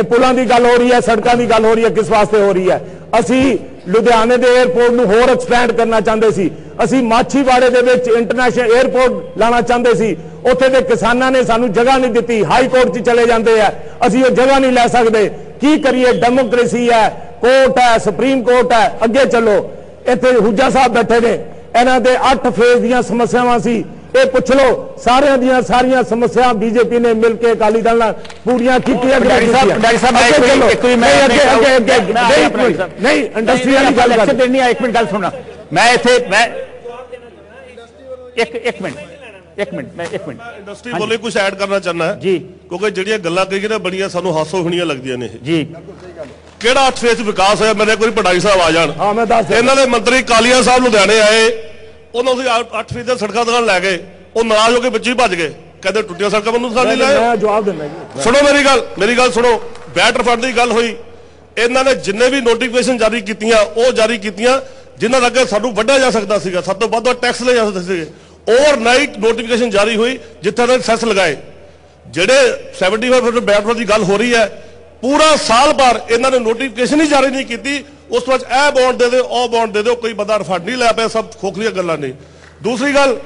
ਇਹ ਪੁਲਾਂ ਦੀ ਗੱਲ ਹੋ ਰਹੀ ਹੈ, ਸੜਕਾਂ ਦੀ ਗੱਲ ਹੋ ਰਹੀ ਹੈ, ਕਿਸ ਵਾਸਤੇ ਹੋ ਰਹੀ ਹੈ? ਅਸੀਂ ਲੁਧਿਆਣੇ ਦੇ 에ਅਰਪੋਰਟ ਨੂੰ ਹੋਰ ਐਕਸਪੈਂਡ ਕਰਨਾ ਚਾਹੁੰਦੇ ਸੀ। ਅਸੀਂ ਮਾਛੀਵਾੜੇ ਦੇ ਵਿੱਚ ਇੰਟਰਨੈਸ਼ਨਲ 에ਅਰਪੋਰਟ ਲਾਣਾ ਚਾਹੁੰਦੇ ਸੀ। ਉੱਥੇ ਦੇ ਕਿਸਾਨਾਂ ਨੇ ਸਾਨੂੰ ਜਗ੍ਹਾ ਨਹੀਂ ਦਿੱਤੀ ਹਾਈ ਕੋਰਟ 'ਚ ਚਲੇ ਜਾਂਦੇ ਆ। ਅਸੀਂ ਉਹ ਜਗ੍ਹਾ ਨਹੀਂ ਲੈ ਸਕਦੇ। ਕੀ ਕਰੀਏ? ਡੈਮੋਕ੍ਰੇਸੀ ਹੈ ਕੋਰਟ ਹੈ ਸੁਪਰੀਮ ਕੋਰਟ ਹੈ। ਅੱਗੇ ਚੱਲੋ। ਇੱਥੇ ਹੁੱਜਾ ਸਾਹਿਬ ਬੈਠੇ ਨੇ। ਇਹਨਾਂ ਦੇ 8 ਫੇਜ਼ ਦੀਆਂ ਸਮੱਸਿਆਵਾਂ ਸੀ। ਇਹ ਪੁੱਛ ਲਓ ਸਾਰਿਆਂ ਦੀਆਂ ਸਾਰੀਆਂ ਸਮੱਸਿਆ ਬੀਜੇਪੀ ਨੇ ਮਿਲ ਕੇ ਅਕਾਲੀ ਦਲ ਨਾਲ ਪੂਰੀਆਂ ਕੀਤੀਆਂ ਡਾਕਟਰ ਸਾਹਿਬ- ਡਾਕਟਰ ਸਾਹਿਬ, ਇੱਕ ਮੈਂ- ਨਹੀਂ, ਅੱਗੇ ਅੱਗੇ ਨਹੀਂ। ਨਹੀਂ ਇੰਡਸਟਰੀ ਵਾਲੀ ਗੱਲ ਲੈਕਚਰ ਕਰ। ਦੇਣੀ ਆ ਇੱਕ ਮਿੰਟ ਗੱਲ ਸੁਣਨਾ ਮੈਂ ਇੱਥੇ ਮੈਂ ਇੱਕ ਇੱਕ ਮਿੰਟ। ਇੱਕ ਮਿੰਟ ਮੈਂ ਇੱਕ ਮਿੰਟ। ਇੰਡਸਟਰੀ ਬੋਲੇ ਕੁਝ ਐਡ ਕਰਨਾ ਚਾਹੁੰਦਾ। ਹੈ ਜੀ। ਕਿਉਂਕਿ ਜਿਹੜੀਆਂ ਗੱਲਾਂ ਕਹੀਏ ਨਾ ਬੜੀਆਂ ਸਾਨੂੰ ਹਾਸੋ ਖਣੀਆਂ ਲੱਗਦੀਆਂ ਨੇ ਇਹ। ਜੀ। ਕਿਹੜਾ 8 ਫੇਸ ਵਿਕਾਸ ਹੋਇਆ? ਮੇਰੇ ਕੋਈ ਪੜਾਈ ਸਾਹਿਬ ਆ ਜਾਣ। ਹਾਂ ਮੈਂ ਦੱਸ। ਇਹਨਾਂ ਦੇ ਮੰਤਰੀ ਕਾਲੀਆ ਸਾਹਿਬ ਲੁਧਿਆਣੇ ਆਏ। ਉਹਨਾਂ ਨੂੰ 8 ਫੇਸ ਦੀਆਂ ਸੜਕਾਂ ਦੁਕਾਨ ਲੈ ਗਏ। ਉਹ ਨਾਰਾਜ਼ ਹੋ ਕੇ ਵਿੱਚ ਹੀ ਭੱਜ ਗਏ। ਕਹਿੰਦੇ ਟੁੱਟੀਆਂ ਸੜਕਾਂ ਮੈਨੂੰ ਸਾਡੀ ਲਾਏ ਮੈਂ ਜਵਾਬ ਦਿੰਦਾ ਜੀ। ਸੁਣੋ ਮੇਰੀ ਗੱਲ ਮੇਰੀ ਗੱਲ ਸੁਣੋ। ਬੈਟ ਰਿਫੰਡ ਦੀ ਗੱਲ ਹੋਈ। ਇਹਨਾਂ ਨੇ ਜਿੰਨੇ ਵੀ ਨੋਟੀਫਿਕੇਸ਼ਨ ਜਾਰੀ ਕੀਤੀਆਂ ਉਹ ਜਾਰੀ ਕੀਤੀਆਂ ਜਿਨ੍ਹਾਂ ਦਾ ਅੱਗੇ ਸਾਨੂੰ ਵੱਢਿਆ ਜਾ ਸਕਦਾ ਸੀਗਾ। ਸਭ ਤੋਂ ਵੱਧ ਟੈਕਸ ਲਿਆ ਜਾ ਸਕਦਾ ਸੀਗੇ। ਓਵਰਨਾਈਟ ਨੋਟੀਫਿਕੇਸ਼ਨ ਜਾਰੀ ਹੋਈ ਜਿੱਥੇ ਉਹਨਾਂ ਨੇ ਸੈਸ ਲਗਾਏ। ਜਿਹੜੇ 75% ਬੈਟ ਰਿਫੰਡ ਦੀ ਗੱਲ ਹੋ ਰਹੀ ਹੈ ਪੂਰਾ ਸਾਲ ਭਰ ਇਹਨਾਂ ਨੇ ਨੋਟੀਫਿਕੇਸ਼ਨ ਹੀ ਜਾਰੀ ਨਹੀਂ ਕੀਤੀ। ਉਸ ਤੋਂ ਬਾਅਦ ਇਹ ਬੌਂਡ ਦੇ ਦਿਓ, ਉਹ ਬੌਂਡ ਦੇ ਦਿਓ, ਕੋਈ ਬੰਦਾ ਰਿਫੰਡ ਨਹੀਂ ਲੈ ਪਿਆ, ਸਭ ਖੋਖਲੀਆਂ ਗੱਲਾਂ ਨੇ। ਦੂਸਰੀ ਗੱਲ,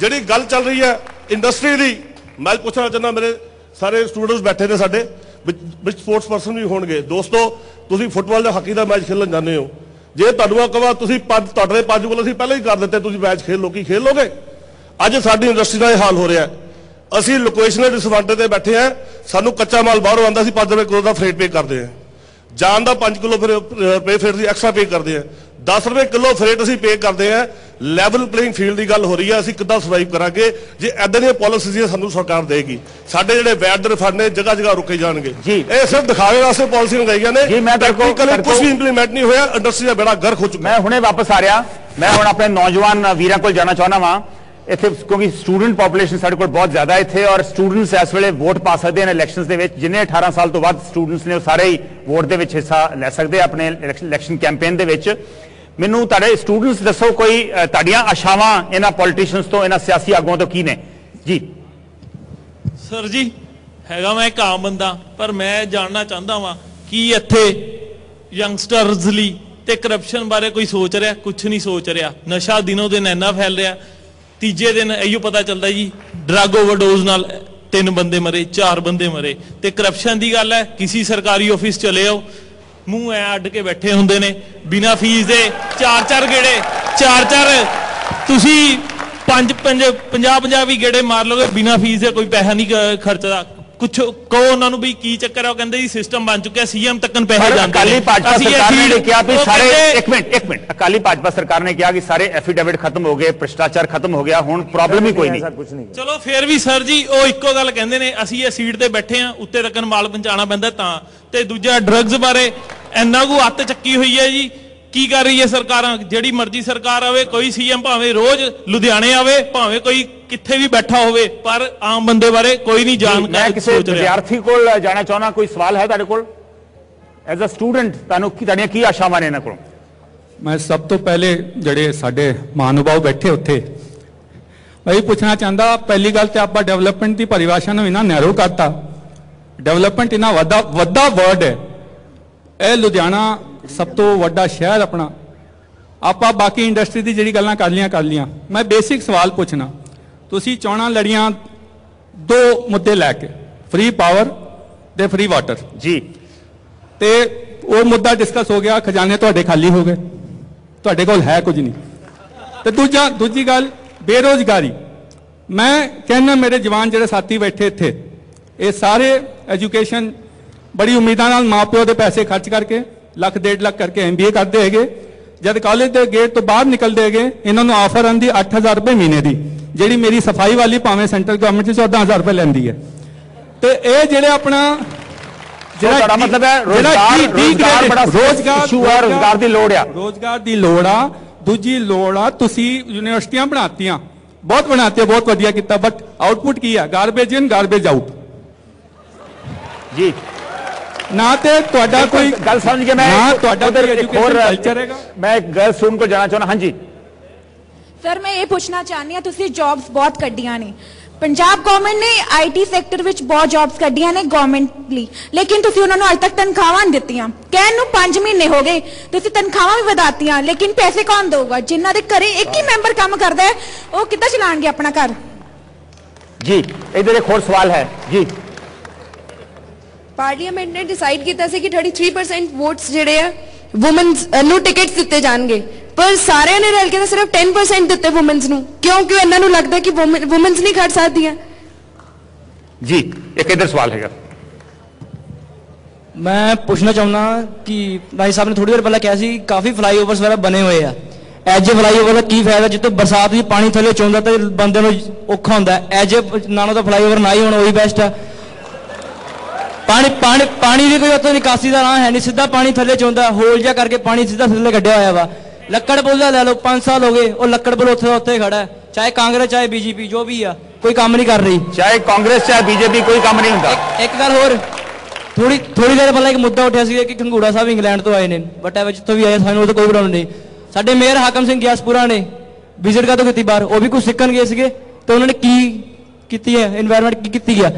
ਜਿਹੜੀ ਗੱਲ ਚੱਲ ਰਹੀ ਹੈ ਇੰਡਸਟਰੀ ਦੀ, ਮੈਂ ਪੁੱਛਣਾ ਚਾਹੁੰਦਾ ਮੇਰੇ ਸਾਰੇ ਸਟੂਡੈਂਟਸ ਬੈਠੇ ਨੇ ਸਾਡੇ, ਵਿੱਚ ਵਿੱਚ ਸਪੋਰਟਸ ਪਰਸਨ ਵੀ ਹੋਣਗੇ। ਦੋਸਤੋ, ਤੁਸੀਂ ਫੁੱਟਬਾਲ ਦਾ ਹਾਕੀ ਦਾ ਮੈਚ ਖੇਲਣ ਜਾਂਦੇ ਹੋ। ਜੇ ਤੁਹਾਨੂੰ ਕਹਾਂ ਤੁਸੀਂ ਪੰਜ, ਤੁਹਾਡੇ ਪੰਜ ਗੋਲ ਅਸੀਂ ਪਹਿਲਾਂ ਹੀ ਕਰ ਦਿੱਤੇ, ਤੁਸੀਂ ਮੈਚ ਖੇਲ ਲੋ ਕੀ ਖੇਲ ਲੋਗੇ ਅੱਜ ਸਾਡੀ ਇੰਡਸਟਰੀ ਦਾ ਇਹ ਹਾਲ ਹੋ ਰਿਹਾ ਹੈ। ਅਸੀਂ ਲੋਕੇਸ਼ਨਲ ਡਿਸਵਾਂਟੇਜ ਤੇ ਬੈਠੇ ਆ ਸਾਨੂੰ ਕੱਚਾ ਮਾਲ ਬਾਹਰੋਂ ਆਉਂਦਾ ਸੀ 5 ਰੁਪਏ ਕਿਲੋ ਦਾ ਫਰੇਟ ਪੇ ਕਰਦੇ ਆ ਜਾਨ ਦਾ 5 ਕਿਲੋ ਫਿਰ ਰੁਪਏ ਫਰੇਟ ਦੀ ਐਕਸਟਰਾ ਪੇ ਕਰਦੇ ਆ 10 ਰੁਪਏ ਕਿਲੋ ਫਰੇਟ ਅਸੀਂ ਪੇ ਕਰਦੇ ਆ ਲੈਵਲ ਪਲੇਇੰਗ ਫੀਲਡ ਦੀ ਗੱਲ ਹੋ ਰਹੀ ਹੈ ਅਸੀਂ ਕਿੱਦਾਂ ਸਰਵਾਈਵ ਕਰਾਂਗੇ? ਜੇ ਐਦਾਂ ਦੀਆਂ ਪਾਲਿਸੀਜ਼ ਸਾਨੂੰ ਸਰਕਾਰ ਦੇਗੀ। ਸਾਡੇ ਜਿਹੜੇ ਵੈਟ ਰਿਫੰਡ ਨੇ ਜਗ੍ਹਾ ਜਗ੍ਹਾ ਰੁਕੇ ਜਾਣਗੇ। ਇਹ ਸਿਰਫ ਦਿਖਾਵੇ ਵਾਸਤੇ ਪਾਲਿਸੀਆਂ ਲਗਾਈਆਂ ਨੇ। ਜੀ, ਮੈਂ ਤੁਹਾਡੇ ਕੋਲ- Technically ਕੁਝ ਵੀ ਇੰਪਲੀਮੈਂਟ ਨਹੀਂ ਹੋਇਆ ਇੰਡਸਟਰੀ ਦਾ ਬੇੜਾ ਗਰਕ ਹੋ ਚੁੱਕਾ। ਮੈਂ ਹੁਣੇ ਵਾਪਸ ਆ ਰਿਹਾ। ਮੈਂ ਹੁਣ ਆਪਣੇ ਨੌਜਵਾਨ ਵੀਰਾਂ ਕੋਲ ਜਾਣਾ ਚਾਹੁੰਦਾ ਵਾਂ। ਇੱਥੇ, ਕਿਉਂਕਿ ਸਟੂਡੈਂਟ ਪੋਪੂਲੇਸ਼ਨ ਸਾਡੇ ਕੋਲ ਬਹੁਤ ਜ਼ਿਆਦਾ ਇੱਥੇ ਔਰ ਸਟੂਡੈਂਟਸ ਇਸ ਵੇਲੇ ਵੋਟ ਪਾ ਸਕਦੇ ਨੇ ਇਲੈਕਸ਼ਨਸ ਦੇ ਵਿੱਚ। ਜਿੰਨੇ 18 ਸਾਲ ਤੋਂ ਵੱਧ ਸਟੂਡੈਂਟਸ ਨੇ ਉਹ ਸਾਰੇ ਹੀ ਵੋਟ ਦੇ ਵਿੱਚ ਹਿੱਸਾ ਲੈ ਸਕਦੇ ਆਪਣੇ ਇਲੈਕਸ਼ਨ ਕੈਂਪੇਨ ਦੇ ਵਿੱਚ। ਮੈਨੂੰ ਤੁਹਾਡੇ ਸਟੂਡੈਂਟਸ ਦੱਸੋ ਕੋਈ ਤੁਹਾਡੀਆਂ ਆਸ਼ਾਵਾਂ ਇਹਨਾਂ ਪੋਲੀਟੀਸ਼ੀਅਨਸ ਤੋਂ, ਇਹਨਾਂ ਸਿਆਸੀ ਆਗੂਆਂ ਤੋਂ ਕੀ ਨੇ? ਜੀ। ਸਰ ਜੀ, ਹੈਗਾ ਮੈਂ ਇੱਕ ਆਮ ਬੰਦਾ, ਪਰ ਮੈਂ ਜਾਣਨਾ ਚਾਹੁੰਦਾ ਵਾਂ ਕਿ ਇੱਥੇ ਯੰਗਸਟਰਸ ਲਈ ਤੇ ਕਰਪਸ਼ਨ ਬਾਰੇ ਕੋਈ ਸੋਚ ਰਿਹਾ? ਕੁਝ ਨਹੀਂ ਸੋਚ ਰਿਹਾ। ਨਸ਼ਾ ਦਿਨੋ ਦਿਨ ਇੰਨਾ ਫੈਲ ਰਿਹਾ। ਤੀਜੇ ਦਿਨ ਇਹੋ ਪਤਾ ਚੱਲਦਾ ਜੀ ਡਰੱਗ ਓਵਰਡੋਜ਼ ਨਾਲ ਤਿੰਨ ਬੰਦੇ ਮਰੇ, ਚਾਰ ਬੰਦੇ ਮਰੇ। ਤੇ ਕਰਪਸ਼ਨ ਦੀ ਗੱਲ ਹੈ, ਕਿਸੇ ਸਰਕਾਰੀ ਆਫਿਸ ਚਲੇ ਆਓ, ਮੂੰਹ ਐ ਅੱਡ ਕੇ ਬੈਠੇ ਹੁੰਦੇ ਨੇ, ਬਿਨਾ ਫੀਸ ਦੇ, ਚਾਰ ਚਾਰ ਗੇੜੇ, ਚਾਰ ਚਾਰ। ਤੁਸੀਂ ਪੰਜ ਪੰਜ 50 50 ਵੀ ਗੇੜੇ ਮਾਰ ਲੋਗੇ ਬਿਨਾ ਫੀਸ ਦੇ ਕੋਈ ਪੈਸਾ ਨਹੀਂ ਖਰਚਦਾ। ਕੁਛ ਕਹੋ ਉਹਨਾਂ ਨੂੰ ਵੀ ਕੀ ਚੱਕਰ ਹੈ ਉਹ ਕਹਿੰਦੇ ਜੀ ਸਿਸਟਮ ਬਣ ਚੁੱਕਿਆ ਸੀਐਮ ਤੱਕਨ ਪੈਸੇ ਜਾਂਦੇ ਅਕਾਲੀ। ਭਾਜਪਾ ਸਰਕਾਰ ਨੇ ਕਿਹਾ ਵੀ ਸਾਰੇ ਇੱਕ ਮਿੰਟ ਇੱਕ ਮਿੰਟ। ਅਕਾਲੀ ਭਾਜਪਾ ਸਰਕਾਰ ਨੇ ਕਿਹਾ ਕਿ ਸਾਰੇ ਐਫੀਡੇਵਿਟ ਖਤਮ ਹੋ ਗਏ ਭ੍ਰਿਸ਼ਟਾਚਾਰ ਖਤਮ ਹੋ ਗਿਆ ਹੁਣ ਪ੍ਰੋਬਲਮ ਹੀ ਕੋਈ ਨਹੀਂ। ਚਲੋ ਫੇਰ ਵੀ ਸਰ ਜੀ ਉਹ ਇੱਕੋ ਗੱਲ ਕਹਿੰਦੇ ਨੇ ਅਸੀਂ ਇਹ ਸੀਟ ਤੇ ਬੈਠੇ ਆ ਉੱਤੇ ਤੱਕਨ ਮਾਲ ਪਹੁੰਚਾਉਣਾ ਪੈਂਦਾ ਤਾਂ। ਤੇ ਦੂਜਾ ਡਰੱਗਸ ਬਾਰੇ ਇੰਨਾ ਕੁ ਹੱਤ ਚੱਕੀ ਹੋਈ ਹੈ ਜੀ ਕੀ ਕਰ ਰਹੀ ਹੈ ਸਰਕਾਰਾਂ? ਜਿਹੜੀ ਮਰਜ਼ੀ ਸਰਕਾਰ ਆਵੇ ਕੋਈ ਸੀਐਮ ਭਾਵੇਂ ਰੋਜ਼ ਲੁਧਿਆਣੇ ਆਵੇ ਭਾਵੇਂ ਕੋਈ ਕਿੱਥੇ ਵੀ ਬੈਠਾ ਹੋਵੇ ਪਰ ਆਮ ਬੰਦੇ ਬਾਰੇ ਕੋਈ ਨਹੀਂ ਜਾਣ ਮੈਂ ਕਿਸੇ ਵਿਦਿਆਰਥੀ ਕੋਲ ਜਾਣਾ ਚਾਹੁੰਦਾ ਕੋਈ ਸਵਾਲ ਹੈ ਤੁਹਾਡੇ ਕੋਲ? ਐਜ਼ ਅ ਸਟੂਡੈਂਟ ਤੁਹਾਨੂੰ ਕੀ ਤੁਹਾਡੀਆਂ ਕੀ ਆਸ਼ਾਵਾਂ ਨੇ ਇਹਨਾਂ ਕੋਲ? ਮੈਂ ਸਭ ਤੋਂ ਪਹਿਲੇ ਜਿਹੜੇ ਸਾਡੇ ਮਹਾਨੁਭਾਵ ਬੈਠੇ ਉੱਥੇ ਮੈਂ ਇਹ ਪੁੱਛਣਾ ਚਾਹੁੰਦਾ ਪਹਿਲੀ ਗੱਲ ਤੇ ਆਪਾਂ ਡਿਵੈਲਪਮੈਂਟ ਦੀ ਪਰਿਭਾਸ਼ਾ ਨੂੰ ਇਹਨਾਂ ਨੈਰੋ ਕਰਤਾ। ਡਿਵੈਲਪਮੈਂਟ ਇਹਨਾਂ ਵੱਡਾ ਵੱਡਾ ਵਰਡ ਹੈ। ਇਹ ਲੁਧਿਆਣਾ ਸਭ ਤੋਂ ਵੱਡਾ ਸ਼ਹਿਰ ਆਪਣਾ। ਆਪਾਂ ਬਾਕੀ ਇੰਡਸਟਰੀ ਦੀ ਜਿਹੜੀ ਗੱਲਾਂ ਕਰ ਲੀਆਂ ਕਰ ਲੀਆਂ ਮੈਂ ਬੇਸਿਕ ਸਵਾਲ ਪੁੱਛਣਾ। ਤੁਸੀਂ ਚੋਣਾਂ ਲੜੀਆਂ ਦੋ ਮੁੱਦੇ ਲੈ ਕੇ ਫ੍ਰੀ ਪਾਵਰ ਤੇ ਫ੍ਰੀ ਵਾਟਰ ਜੀ। ਤੇ ਉਹ ਮੁੱਦਾ ਡਿਸਕਸ ਹੋ ਗਿਆ ਖਜ਼ਾਨੇ ਤੁਹਾਡੇ ਖਾਲੀ ਹੋ ਗਏ। ਤੁਹਾਡੇ ਕੋਲ ਹੈ ਕੁਝ ਨਹੀਂ। ਤੇ ਦੂਜਾ ਦੂਜੀ ਗੱਲ ਬੇਰੋਜ਼ਗਾਰੀ। ਮੈਂ ਕਹਿੰਦਾ ਮੇਰੇ ਜਵਾਨ ਜਿਹੜੇ ਸਾਥੀ ਬੈਠੇ ਇੱਥੇ ਇਹ ਸਾਰੇ ਐਜੂਕੇਸ਼ਨ ਬੜੀ ਉਮੀਦਾਂ ਨਾਲ ਮਾਪਿਓ ਦੇ ਪੈਸੇ ਖਰਚ ਕਰਕੇ ਲੱਖ ਡੇਢ ਲੱਖ ਕਰਕੇ ਐਮਬੀਏ ਕਰਦੇ ਹੈਗੇ। ਜਦ ਕਾਲਜ ਦੇ ਗੇਟ ਤੋਂ ਬਾਹਰ ਨਿਕਲਦੇ ਹੈਗੇ ਇਹਨਾਂ ਨੂੰ ਆਫਰ ਆਂਦੀ 8000 ਰੁਪਏ ਮਹੀਨੇ ਦੀ ਜਿਹੜੀ ਮੇਰੀ ਸਫ਼ਾਈ ਵਾਲੀ ਭਾਵੇਂ ਸੈਂਟਰਲ ਗਵਰਨਮੈਂਟ 'ਚ 14000 ਰੁਪਏ ਲੈਂਦੀ ਹੈ। ਤੇ ਇਹ ਜਿਹੜੇ ਆਪਣਾ ਤੁਹਾਡਾ ਮਤਲਬ ਹੈ ਜਿਹੜਾ ਰੋਜ਼ਗਾਰ- ਰੋਜ਼ਗਾਰ ਬੜਾ ਰੋਜ਼ਗਾਰ ਆ, ਰੋਜ਼ਗਾਰ ਦੀ ਲੋੜ ਆ। ਰੋਜ਼ਗਾਰ ਦੀ ਲੋੜ ਆ। ਦੂਜੀ ਲੋੜ ਆ ਤੁਸੀਂ ਯੂਨੀਵਰਸਿਟੀਆਂ ਬਣਾਤੀਆਂ। ਬਹੁਤ ਬਣਾਤੀਆਂ ਬਹੁਤ ਵਧੀਆ ਕੀਤਾ ਬਟ ਆਊਟਪੁੱਟ ਕੀ ਆ? ਗਾਰਬੇਜ ਇਨ ਗਾਰਬੇਜ ਆਊਟ ਜੀ। ਨਾ ਤੇ ਤੁਹਾਡਾ ਕੋਈ ਗੱਲ ਸਮਝ ਗਿਆ ਮੈਂ ਨਾ ਤੁਹਾਡਾ ਉੱਧਰ ਕੋਈ ਇੱਕ ਹੋਰ education culture ਹੈਗਾ? ਮੈਂ ਇੱਕ ਗੱਲ ਸੁਣ ਕੋ ਜਾਣਾ ਚਾਹੁੰਦਾ ਹਾਂਜੀ। ਸਰ ਮੈਂ ਇਹ ਪੁੱਛਣਾ ਚਾਹਨੀ ਆ ਤੁਸੀਂ ਜੌਬਸ ਬਹੁਤ ਕੱਢੀਆਂ ਨੇ। ਪੰਜਾਬ ਗਵਰਨਮੈਂਟ ਨੇ ਆਈਟੀ ਸੈਕਟਰ ਵਿੱਚ ਬਹੁਤ ਜੌਬਸ ਕੱਢੀਆਂ ਨੇ ਗਵਰਨਮੈਂਟ ਲਈ। ਲੇਕਿਨ ਤੁਸੀਂ ਉਹਨਾਂ ਨੂੰ ਅੱਜ ਤੱਕ ਤਨਖਾਹਾਂ ਨਹੀਂ ਦਿੱਤੀਆਂ। ਕਹਿਣ ਨੂੰ 5 ਮਹੀਨੇ ਹੋ ਗਏ ਤੁਸੀਂ ਤਨਖਾਹਾਂ ਵੀ ਵਧਾਤੀਆਂ ਲੇਕਿਨ ਪੈਸੇ ਕੌਣ ਦੇਊਗਾ? ਜਿਨ੍ਹਾਂ ਦੇ ਘਰੇ ਇੱਕ ਹੀ ਮੈਂਬਰ ਕੰਮ ਕਰਦਾ ਹੈ ਉਹ ਕਿੱਦਾਂ ਚਲਾਣਗੇ ਆਪਣਾ ਘਰ? ਜੀ ਇਧਰ ਇੱਕ ਹੋਰ ਸਵਾਲ ਹੈ ਜੀ। ਪਾਰਲੀਮੈਂਟ ਨੇ ਡਿਸਾਈਡ ਕੀਤਾ ਸੀ ਕਿ 33% ਵੋਟਸ ਜਿਹੜੇ ਆ ਔਮਨਸ ਨੂੰ ਟਿਕਟਸ ਦਿੱਤੇ ਜਾਣਗੇ। ਪਰ ਸਾਰਿਆਂ ਨੇ ਰਲ ਕੇ ਤਾਂ ਸਿਰਫ 10% ਦਿੱਤੇ ਔਮਨਸ ਨੂੰ। ਕਿਉਂ? ਕਿਉਂ ਇਹਨਾਂ ਨੂੰ ਲੱਗਦਾ ਕਿ ਔਮਨਸ ਨਹੀਂ ਖੜ ਸਕਦੀਆਂ? ਜੀ ਇੱਕ ਇਧਰ ਸਵਾਲ ਹੈਗਾ। ਮੈਂ ਪੁੱਛਣਾ ਚਾਹੁੰਦਾ ਕਿ ਭਾਈ ਸਾਹਿਬ ਨੇ ਥੋੜੀ ਦੇਰ ਪਹਿਲਾਂ ਕਿਹਾ ਸੀ ਕਾਫੀ ਫਲਾਈਓਵਰਸ ਵਗੈਰਾ ਬਣੇ ਹੋਏ ਆ। ਐਜ ਫਲਾਈਓਵਰ ਦਾ ਕੀ ਫਾਇਦਾ? ਜਿੱਥੇ ਬਰਸਾਤ ਵਿੱਚ ਪਾਣੀ ਥੱਲੇ ਚੋਂਦਾ ਤੇ ਬੰਦੇ ਨੂੰ ਔਖਾ ਹੁੰਦਾ। ਐਜ ਨਾਲੋਂ ਤਾਂ ਫਲਾਈਓਵਰ ਨਾ ਹੀ ਹੋਣ ਉਹੀ ਬੈਸਟ ਆ। ਪਾਣੀ ਪਾਣੀ ਪਾਣੀ ਦੀ ਕੋਈ ਉੱਥੋਂ ਨਿਕਾਸੀ ਦਾ ਰਾਹ ਹੈ ਨਹੀਂ ਸਿੱਧਾ ਪਾਣੀ ਥੱਲੇ ਚੋਂਦਾ ਹੋਲ ਜਿਹਾ ਕਰਕੇ ਪਾਣੀ ਸਿੱਧਾ ਥੱਲੇ ਕੱਢਿਆ ਹੋਇਆ ਵਾ। ਲੱਕੜ ਪੁੱਲ ਦਾ ਲੈ ਲਓ 5 ਸਾਲ ਹੋ ਗਏ ਉਹ ਲੱਕੜ ਪੁੱਲ ਉੱਥੇ ਉੱਥੇ ਖੜਾ ਚਾਹੇ ਕਾਂਗਰਸ ਚਾਹੇ ਬੀਜੇਪੀ ਜੋ ਵੀ ਆ ਕੋਈ ਕੰਮ ਨਹੀਂ ਕਰ ਰਹੀ। ਚਾਹੇ ਕਾਂਗਰਸ ਚਾਹੇ ਬੀਜੇਪੀ ਕੋਈ ਕੰਮ ਨਹੀਂ ਹੁੰਦਾ। ਇੱਕ ਗੱਲ ਹੋਰ ਥੋੜੀ ਥੋੜੀ ਦੇਰ ਪਹਿਲਾਂ ਇੱਕ ਮੁੱਦਾ ਉੱਠਿਆ ਸੀ ਕਿ ਖੰਗੂੜਾ ਸਾਹਿਬ ਇੰਗਲੈਂਡ ਤੋਂ ਆਏ ਨੇ ਬਟ ਐਵੇਂ ਜਿੱਥੋਂ ਵੀ ਆਏ ਸਾਨੂੰ ਉਹ ਕੋਈ ਪ੍ਰੋਬਲਮ ਨਹੀਂ। ਸਾਡੇ ਮੇਅਰ ਹਾਕਮ ਸਿੰਘ ਗਿਆਸਪੁਰਾ ਨੇ ਵਿਜ਼ਿਟ ਕਾ ਕੀਤੀ ਬਾਹਰ? ਉਹ ਵੀ ਕੁਝ ਸਿੱਖਣ ਗਏ ਸੀਗੇ ਤੇ ਉਹਨਾਂ ਨੇ ਕੀ ਕੀਤੀ ਹੈ এনवायरमेंट ਕੀ ਕੀਤੀ ਹੈ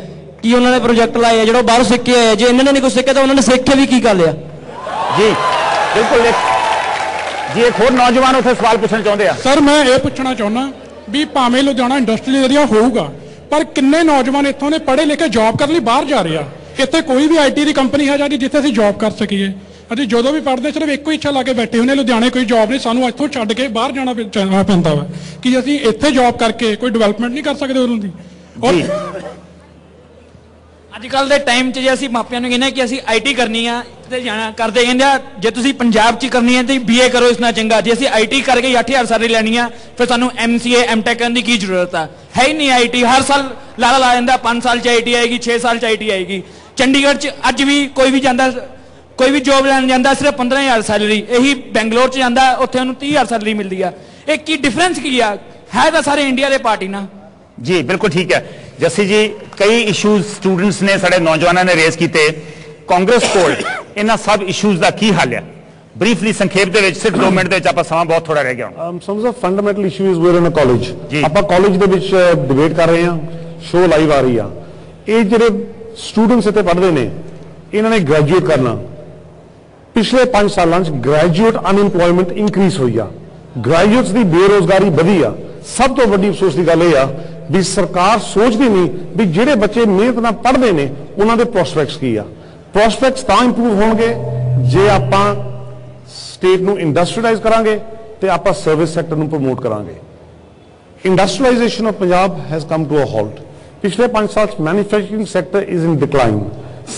ਕੀ ਉਹਨਾਂ ਨੇ ਪ੍ਰੋਜੈਕਟ ਲਾਏ ਆ? ਜਿਹੜਾ ਬਾਹਰੋਂ ਸਿੱਖ ਕੇ ਆਏ ਆ। ਜੇ ਇਹਨਾਂ ਨੇ ਨਹੀਂ ਕੁਝ ਸਿੱਖਿਆ ਤਾਂ ਉਹਨਾਂ ਨੇ ਸਿੱਖ ਕੇ ਵੀ ਕੀ ਕਰ ਲਿਆ ਜੀ ਬਿਲਕੁਲ ਜੀ ਇੱਕ ਹੋਰ ਨੌਜਵਾਨ ਉੱਥੇ ਸਵਾਲ ਪੁੱਛਣਾ ਚਾਹੁੰਦੇ ਆ। ਸਰ ਮੈਂ ਇਹ ਪੁੱਛਣਾ ਚਾਹੁੰਦਾ ਵੀ ਭਾਵੇਂ ਲੁਧਿਆਣਾ ਇੰਡਸਟਰੀ ਏਰੀਆ ਹੋਊਗਾ ਪਰ ਕਿੰਨੇ ਨੌਜਵਾਨ ਇੱਥੋਂ ਦੇ ਪੜ੍ਹੇ ਲਿਖੇ ਜੌਬ ਕਰਨ ਲਈ ਬਾਹਰ ਜਾ ਰਹੇ ਆ? ਇੱਥੇ ਕੋਈ ਵੀ ਆਈਟੀ ਦੀ ਕੰਪਨੀ ਹੈ ਜਾਂਦੀ ਜਿੱਥੇ ਅਸੀਂ ਜੌਬ ਕਰ ਸਕੀਏ। ਅਸੀਂ ਜਦੋਂ ਵੀ ਪੜ੍ਹਦੇ ਸਿਰਫ ਇੱਕੋ ਹੀ ਇੱਛਾ ਲਾ ਕੇ ਬੈਠੇ ਹੁੰਦੇ ਲੁਧਿਆਣੇ ਕੋਈ ਜੌਬ ਨਹੀਂ ਸਾਨੂੰ ਇੱਥੋਂ ਛੱਡ ਕੇ ਬਾਹਰ ਜਾਣਾ ਪੈਂਦਾ ਵਾ। ਕਿ ਅਸੀਂ ਇੱਥੇ ਜੌਬ ਕਰਕੇ ਕੋਈ ਡਿਵੈਲਪਮੈਂਟ ਨਹੀਂ ਕਰ ਸਕਦੇ ਉਹਨਾਂ ਦੀ। ਔਰ ਅੱਜ ਕੱਲ ਦੇ ਟਾਈਮ 'ਚ ਜੇ ਅਸੀਂ ਮਾਪਿਆਂ ਨੂੰ ਕਹਿੰਦੇ ਹਾਂ ਕਿ ਅਸੀਂ ਆਈਟੀ ਕਰਨੀ ਆ ਤੇ ਜਾਣਾ, ਕਰਦੇ ਕਹਿੰਦੇ ਆ, ਜੇ ਤੁਸੀਂ ਪੰਜਾਬ 'ਚ ਕਰਨੀ ਹੈ ਤੇ ਬੀਏ ਕਰੋ ਇਸ ਨਾਲ ਚੰਗਾ। ਜੇ ਅਸੀਂ ਆਈਟੀ ਕਰਕੇ 8000 ਸਾਰੀ ਲੈਣੀ ਆ, ਫਿਰ ਸਾਨੂੰ ਐਮਸੀਏ ਐਮਟੈਕ ਕਰਨ ਦੀ ਕੀ ਜ਼ਰੂਰਤ ਆ? ਹੈ ਹੀ ਨਹੀਂ ਆਈਟੀ ਹਰ ਸਾਲ ਲਾਲਾ ਲਾ ਜਾਂਦਾ 5 ਸਾਲ 'ਚ ਆਈਟੀ ਆਏਗੀ 6 ਸਾਲ 'ਚ ਆਈਟੀ ਆਏਗੀ। ਚੰਡੀਗੜ੍ਹ 'ਚ ਅੱਜ ਵੀ ਕੋਈ ਵੀ ਜਾਂਦਾ, ਕੋਈ ਵੀ ਜੋਬ ਲੈਣ ਜਾਂਦਾ, ਸਿਰਫ 15000 ਸੈਲਰੀ ਇਹੀ ਬੈਂਗਲੌਰ 'ਚ ਜਾਂਦਾ, ਉੱਥੇ ਉਹਨੂੰ 30000 ਸੈਲਰੀ ਮਿਲਦੀ ਆ। ਇਹ ਕੀ ਡਿਫਰੈਂਸ ਕੀ ਆ? ਹੈ ਤਾਂ ਸਾਰੇ ਇੰਡੀਆ ਦੇ ਪਾਰਟੀ ਨਾਲ ਜੀ, ਬਿਲਕੁਲ ਠੀਕ ਹੈ। ਜੱਸੀ ਜੀ ਕਈ ਇਸ਼ੂਜ਼ ਸਟੂਡੈਂਟਸ ਨੇ ਸਾਡੇ ਨੌਜਵਾਨਾਂ ਨੇ ਰੇਜ਼ ਕੀਤੇ। ਕਾਂਗਰਸ ਕੋਲ ਇਹਨਾਂ ਸਭ ਇਸ਼ੂਜ਼ ਦਾ ਕੀ ਹੱਲ ਹੈ ਬਰੀਫਲੀ ਸੰਖੇਪ ਦੇ ਵਿੱਚ ਸਿਰਫ 2 ਮਿੰਟ ਦੇ ਵਿੱਚ ਆਪਾਂ ਸਮਾਂ ਬਹੁਤ ਥੋੜਾ ਰਹਿ ਗਿਆ ਹੁਣ। Um, some of the fundamental issues we're in a college. ਜੀ। ਆਪਾਂ ਕਾਲਜ ਦੇ ਵਿੱਚ ਡਿਬੇਟ ਕਰ ਰਹੇ ਹਾਂ ਸ਼ੋ ਲਾਈਵ ਆ ਰਹੀ ਆ। ਇਹ ਜਿਹੜੇ ਸਟੂਡੈਂਟਸ ਇੱਥੇ ਪੜ੍ਹਦੇ ਨੇ ਇਹਨਾਂ ਨੇ ਗ੍ਰੈਜੂਏਟ ਕਰਨਾ। ਪਿਛਲੇ 5 ਸਾਲਾਂ 'ਚ ਗ੍ਰੈਜੂਏਟ ਅਨਇੰਪਲੋਇਮੈਂਟ ਇਨਕਰੀਜ਼ ਹੋਈ ਆ। ਗ੍ਰੈਜੂਏਟਸ ਦੀ ਬੇਰੋਜ਼ਗਾਰੀ ਵਧੀ ਆ। ਸਭ ਤੋਂ ਵੱਡੀ ਅਫਸੋਸ ਦੀ ਗੱਲ ਇਹ ਆ ਵੀ ਸਰਕਾਰ ਸੋਚਦੀ ਨਹੀਂ ਵੀ ਜਿਹੜੇ ਬੱਚੇ ਮਿਹਨਤ ਨਾਲ ਪੜ੍ਹਦੇ ਨੇ, ਉਹਨਾਂ ਦੇ ਪ੍ਰੋਸਪੈਕਟਸ ਕੀ ਆ? ਪ੍ਰੋਸਪੈਕਟਸ ਤਾਂ ਇੰਪਰੂਵ ਹੋਣਗੇ ਜੇ ਆਪਾਂ ਸਟੇਟ ਨੂੰ ਇੰਡਸਟਰੀਅਲਾਈਜ਼ ਕਰਾਂਗੇ ਤੇ ਆਪਾਂ ਸਰਵਿਸ ਸੈਕਟਰ ਨੂੰ ਪ੍ਰਮੋਟ ਕਰਾਂਗੇ। Industrialisation of Punjab has come to a halt ਪਿਛਲੇ 5 ਸਾਲ ਚ manufacturing sector is in decline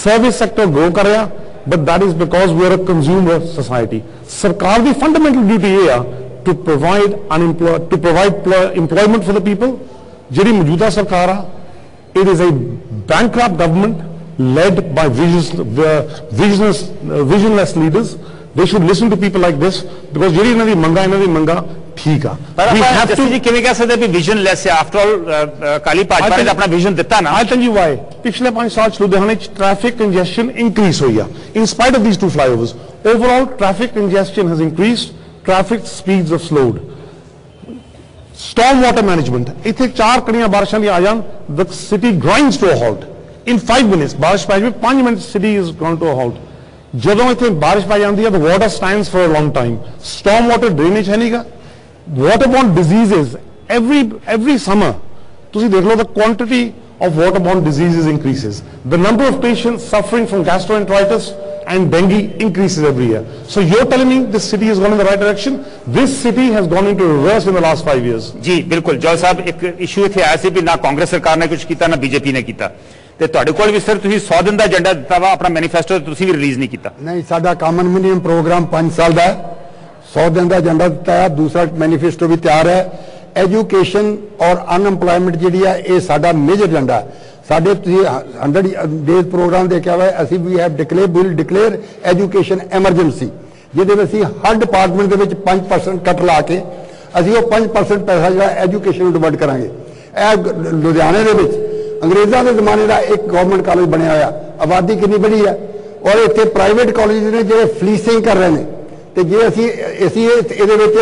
service sector grow ਕਰ ਰਿਹਾ but that is because we are a consumer society. ਸਰਕਾਰ ਦੀ ਫੰਡਾਮੈਂਟਲ ਡਿਊਟੀ ਇਹ ਆ to provide unemployed to provide employment for the people ਜਿਹੜੀ ਮੌਜੂਦਾ ਸਰਕਾਰ ਆ it is a bankrupt government led by visions, uh, visionless, uh, visionless leaders. They should listen to people like this because ਜਿਹੜੀ ਇਹਨਾਂ ਦੀ ਮੰਗਾ ਇਹਨਾਂ ਦੀ ਮੰਗਾ ਠੀਕ ਆ ਪਰ We ਆਪਾਂ have ਜੱਸੀ to- ਜੀ ਕਿਵੇਂ ਕਹਿ ਸਕਦੇ ਵੀ ਵਿਜ਼ਨ ਲੈਸ ਹੈ ਆਫਟਰ ਆਲ ਕਾਲੀ ਭਾਜਪਾ ਨੇ think- ਤਾਂ ਆਪਣਾ ਵਿਜ਼ਨ ਦਿੱਤਾ ਨਾ I'll tell you why. ਪਿਛਲੇ 5 ਸਾਲ ਚ ਲੁਧਿਆਣੇ ਚ ਟ੍ਰੈਫਿਕ ਕੰਜੈਸ਼ਨ ਇੰਕਰੀਜ਼ ਹੋਈ ਆ in spite of these two flyovers. Overall traffic congestion has increased, traffic speeds have slowed. Storm water management. ਇੱਥੇ ਚਾਰ ਕਣੀਆਂ ਬਾਰਿਸ਼ਾਂ ਦੀਆਂ ਆ ਜਾਣ the city grinds to a halt. In 5 minutes ਬਾਰਿਸ਼ ਪੈ ਜਾਵੇ 5 minute city is gone to a halt. ਜਦੋਂ ਇੱਥੇ ਬਾਰਿਸ਼ ਪੈ ਜਾਂਦੀ ਹੈ the water stands for a long time. Storm water drainage ਹੈ ਨਹੀਂਗਾ waterborne diseases every every summer ਤੁਸੀਂ ਦੇਖ ਲਓ the quantity of waterborne diseases increases the number of patients suffering from gastroenteritis and dengue increases every year. So you're telling me this city has gone in the right direction? This city has gone into reverse in the last 5 years. ਜੀ ਬਿਲਕੁਲ ਜੋਲ ਸਾਹਿਬ ਇੱਕ issue ਇੱਥੇ ਆਇਆ ਸੀ ਵੀ ਨਾ ਕਾਂਗਰਸ ਸਰਕਾਰ ਨੇ ਕੁਝ ਕੀਤਾ ਨਾ ਬੀਜੇਪੀ ਨੇ ਕੀਤਾ ਤੇ ਤੁਹਾਡੇ ਕੋਲ ਵੀ ਸਰ ਤੁਸੀਂ 100 ਦਿਨ ਦਾ ਏਜੰਡਾ ਦਿੱਤਾ ਵਾ ਆਪਣਾ ਮੈਨੀਫੈਸਟੋ ਤੁਸੀਂ ਵੀ ਰਿਲੀਜ਼ ਨਹੀਂ ਕੀਤਾ ਨਹੀਂ ਸਾਡਾ ਕਾਮਨ ਮਿਨੀਮਮ ਪ੍ਰੋਗਰਾਮ 5 ਸਾਲ ਦਾ ਹੈ 100 ਦਿਨ ਦਾ ਏਜੰਡਾ ਦਿੱਤਾ ਹੈ ਦੂਸਰਾ ਮੈਨੀਫੈਸਟੋ ਵੀ ਤਿਆਰ ਹੈ ਐਜੂਕੇਸ਼ਨ ਔਰ ਅਨਐਮਪਲੋਇਮੈਂਟ ਜਿਹੜੀ ਹੈ ਇਹ ਸਾਡਾ ਮੇਜਰ ਏਜੰਡਾ ਹੈ ਸਾਡੇ ਤੁਸੀਂ 100 ਡੇਜ਼ ਪ੍ਰੋਗਰਾਮ ਦੇਖਿਆ ਹੋਇਆ ਅਸੀਂ ਵੀ have declare will declare education emergency ਜਿਹਦੇ ਵਿੱਚ ਅਸੀਂ ਹਰ ਡਿਪਾਰਟਮੈਂਟ ਦੇ ਵਿੱਚ 5% ਕੱਟ ਲਾ ਕੇ ਅਸੀਂ ਉਹ 5% ਪੈਸਾ ਜਿਹੜਾ ਐਜੂਕੇਸ਼ਨ ਨੂੰ ਡਿਵਰਟ ਕਰਾਂਗੇ। ਇਹ ਲੁਧਿਆਣੇ ਦੇ ਵਿੱਚ ਅੰਗਰੇਜ਼ਾਂ ਦੇ ਜ਼ਮਾਨੇ ਦਾ ਇੱਕ ਗਵਰਨਮੈਂਟ ਕਾਲਜ ਬਣਿਆ ਹੋਇਆ, ਆਬਾਦੀ ਕਿੰਨੀ ਬੜੀ ਹੈ ਔਰ ਇੱਥੇ ਪ੍ਰਾਈਵੇਟ ਕਾਲਜ ਨੇ ਜਿਹੜੇ ਫਲੀਸਿੰਗ ਕਰ ਰਹੇ ਨੇ। ਤੇ ਜੇ ਅਸੀਂ ਅਸੀਂ ਇਹਦੇ ਵਿੱਚ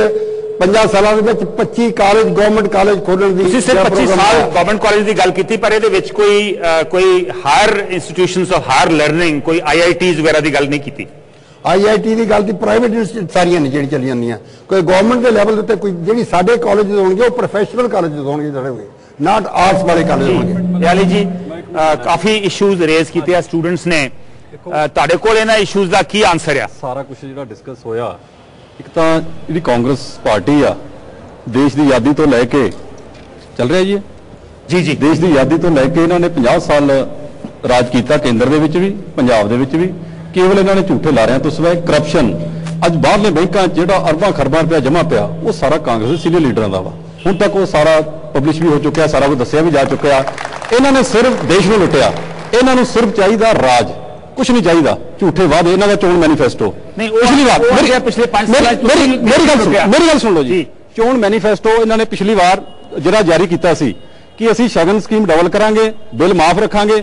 50 ਸਾਲਾਂ ਦੇ ਵਿੱਚ 25 ਕਾਲਜ ਗਵਰਨਮੈਂਟ ਕਾਲਜ ਖੋਲਣ ਦੀ ਤੁਸੀਂ ਸਿਰਫ ਜਿਹੜਾ 25 program ਸਾਲ। ਗਵਰਨਮੈਂਟ ਕਾਲਜ ਦੀ ਗੱਲ ਕੀਤੀ ਪਰ ਇਹਦੇ ਵਿੱਚ ਕੋਈ ਕੋਈ higher institutions of higher learning ਕੋਈ ਆਈਆਈਟੀਜ਼ ਵਗੈਰਾ ਦੀ ਗੱਲ ਨਹੀਂ ਕੀਤੀ? ਆਈਆਈਟੀ ਦੀ ਗੱਲ ਦੀ ਪ੍ਰਾਈਵੇਟ ਇੰਸਟੀਟਿਊਟ ਸਾਰੀਆਂ ਨੇ ਜਿਹੜੀ ਚੱਲੀ ਜਾਂਦੀਆਂ ਕੋਈ ਗਵਰਨਮੈਂਟ ਦੇ ਲੈਵਲ ਦੇ ਉੱਤੇ ਕੋਈ ਜਿਹੜੀ ਸਾਡੇ ਕਾਲਜ ਹੋਣਗੇ ਉਹ ਪ੍ਰੋਫੈਸ਼ਨਲ ਕਾਲਜ ਹੋਣਗੇ ਜਿਹੜੇ ਹੋਣਗੇ। ਨਾਟ ਆਰਟਸ ਵਾਲੇ ਕਾਲਜ ਹੋਣਗੇ। ਯਾਲੀ ਜੀ ਕਾਫੀ ਇਸ਼ੂਜ਼ ਰੇਜ਼ ਕੀਤੇ ਆ ਸਟੂਡੈਂਟਸ ਨੇ। ਤੁਹਾਡੇ ਕੋਲ ਇਹਨਾਂ ਇਸ਼ੂਜ਼ ਦਾ ਕੀ ਆਨਸਰ ਆ? ਸਾਰਾ ਕੁਝ ਜਿਹੜਾ ਡਿਸਕਸ ਹੋਇਆ ਇੱਕ ਤਾਂ ਜਿਹੜੀ ਕਾਂਗਰਸ ਪਾਰਟੀ ਆ ਦੇਸ਼ ਦੀ ਆਜ਼ਾਦੀ ਤੋਂ ਲੈ ਕੇ ਚੱਲ ਰਿਹਾ ਜੀ? ਜੀ ਜੀ। ਦੇਸ਼ ਦੀ ਆਜ਼ਾਦੀ ਤੋਂ ਲੈ ਕੇ ਇਹਨਾਂ ਨੇ 50 ਸਾਲ ਰਾਜ ਕੀਤਾ ਕੇਂਦਰ ਦੇ ਵਿੱਚ ਵੀ ਪੰਜਾਬ ਦੇ ਵਿੱਚ ਵੀ। ਕੇਵਲ ਇਹਨਾਂ ਨੇ ਝੂਠੇ ਲਾਰਿਆਂ ਤੋਂ ਸਿਵਾਏ ਕਰਪਸ਼ਨ ਅੱਜ ਬਾਹਰਲੇ ਬੈਂਕਾਂ ਜਿਹੜਾ ਅਰਬਾਂ ਖਰਬਾਂ ਰੁਪਇਆ ਜਮ੍ਹਾਂ ਪਿਆ ਉਹ ਸਾਰਾ ਕਾਂਗਰਸ ਦੇ ਸੀਨੀਅਰ ਲੀਡਰਾਂ ਦਾ ਵਾ। ਹੁਣ ਤੱਕ ਉਹ ਸਾਰਾ ਪਬਲਿਸ਼ ਵੀ ਹੋ ਚੁੱਕਿਆ ਸਾਰਾ ਕੁਝ ਦੱਸਿਆ ਵੀ ਜਾ ਚੁੱਕਿਆ। ਇਹਨਾਂ ਨੇ ਸਿਰਫ ਦੇਸ਼ ਨੂੰ ਲੁੱਟਿਆ। ਇਹਨਾਂ ਨੂੰ ਸਿਰਫ ਚਾਹੀਦਾ ਰਾਜ। ਕੁਝ ਨਹੀਂ ਚਾਹੀਦਾ। ਝੂਠੇ ਵਾਅਦੇ ਇਹਨਾਂ ਦਾ ਚੋਣ ਮੈਨੀਫੈਸਟੋ ਨਹੀਂ, ਪਿਛਲੀ ਵਾਰ ਮੇਰੀ- ਪਿਛਲੇ ਪੰਜ ਮੇਰੀ- ਸਾਲਾਂ 'ਚ ਮੇਰੀ ਮੇਰੀ ਗੱਲ ਸੁਣੋ। ਮੇਰੀ ਗੱਲ ਸੁਣ ਲਓ ਜੀ। ਚੋਣ ਮੈਨੀਫੈਸਟੋ ਇਹਨਾਂ ਨੇ ਪਿਛਲੀ ਵਾਰ ਜਿਹੜਾ ਜਾਰੀ ਕੀਤਾ ਸੀ ਕਿ ਅਸੀਂ ਸ਼ਗਨ ਸਕੀਮ ਡਬਲ ਕਰਾਂਗੇ ਬਿੱਲ ਮਾਫ ਰੱਖਾਂਗੇ।